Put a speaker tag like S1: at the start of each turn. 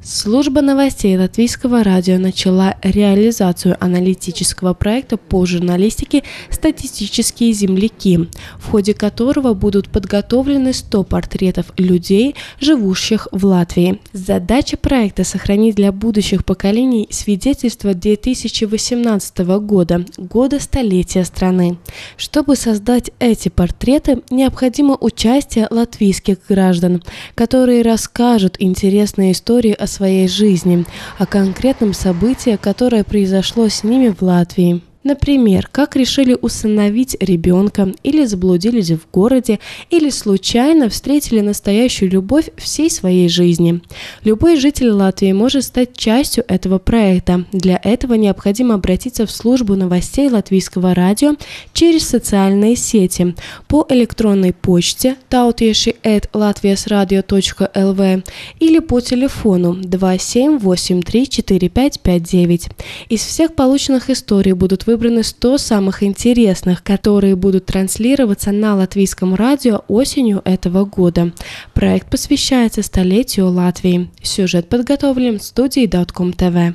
S1: Служба новостей Латвийского радио начала реализацию аналитического проекта по журналистике «Статистические земляки», в ходе которого будут подготовлены 100 портретов людей, живущих в Латвии. Задача проекта – сохранить для будущих поколений свидетельства 2018 года, года столетия страны. Чтобы создать эти портреты, необходимо участие латвийских граждан, которые расскажут интересные истории о своей жизни, о конкретном событии, которое произошло с ними в Латвии. Например, как решили усыновить ребенка, или заблудились в городе, или случайно встретили настоящую любовь всей своей жизни. Любой житель Латвии может стать частью этого проекта. Для этого необходимо обратиться в службу новостей латвийского радио через социальные сети, по электронной почте tautieši.latviasradio.lv или по телефону 27834559. Из всех полученных историй будут выбраны 100 самых интересных, которые будут транслироваться на латвийском радио осенью этого года. Проект посвящается столетию Латвии. Сюжет подготовлен студией Dotcom TV.